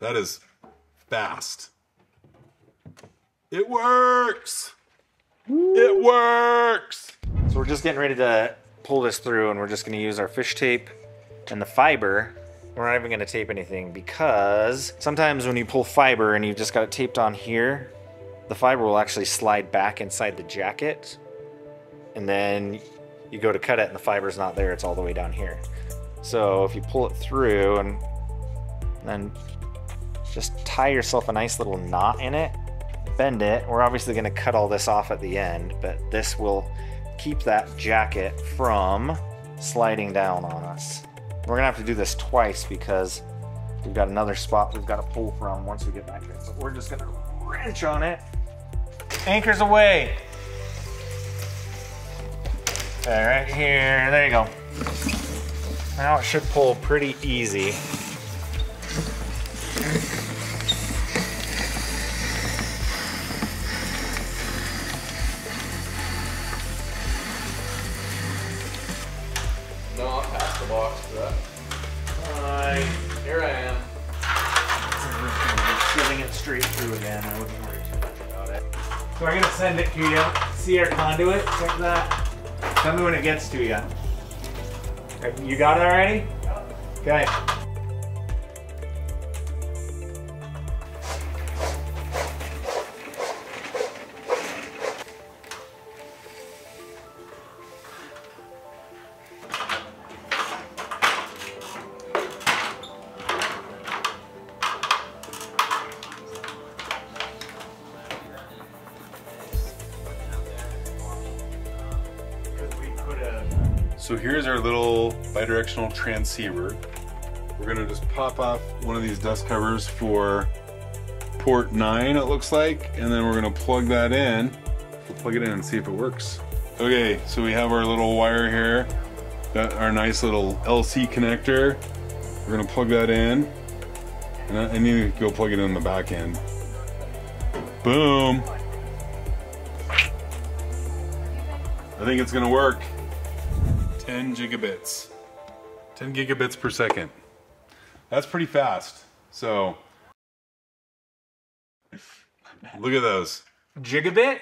That is fast. It works. It works. So we're just getting ready to pull this through and we're just gonna use our fish tape and the fiber. We're not even gonna tape anything because sometimes when you pull fiber and you've just got it taped on here, the fiber will actually slide back inside the jacket and then you go to cut it and the fiber's not there, it's all the way down here. So if you pull it through and then just tie yourself a nice little knot in it, bend it. We're obviously gonna cut all this off at the end, but this will keep that jacket from sliding down on us. We're gonna have to do this twice because we've got another spot we've got to pull from once we get back here. So we're just gonna wrench on it. Anchors away. Okay, right here, there you go. Now it should pull pretty easy. Box for that. Alright. Here I am. Sealing it straight through again. I wouldn't worry too much about it. So we're gonna send it to you. See our conduit? Check that. Tell me when it gets to you. You got it already? Okay. So here's our little bidirectional transceiver. We're gonna just pop off one of these dust covers for port nine, it looks like, and then we're gonna plug that in. We'll plug it in and see if it works. Okay, so we have our little wire here, got our nice little LC connector. We're gonna plug that in, and I need to go plug it in the back end. Boom. I think it's gonna work. 10 gigabits. 10 gigabits per second. That's pretty fast. So, look at those. Gigabit?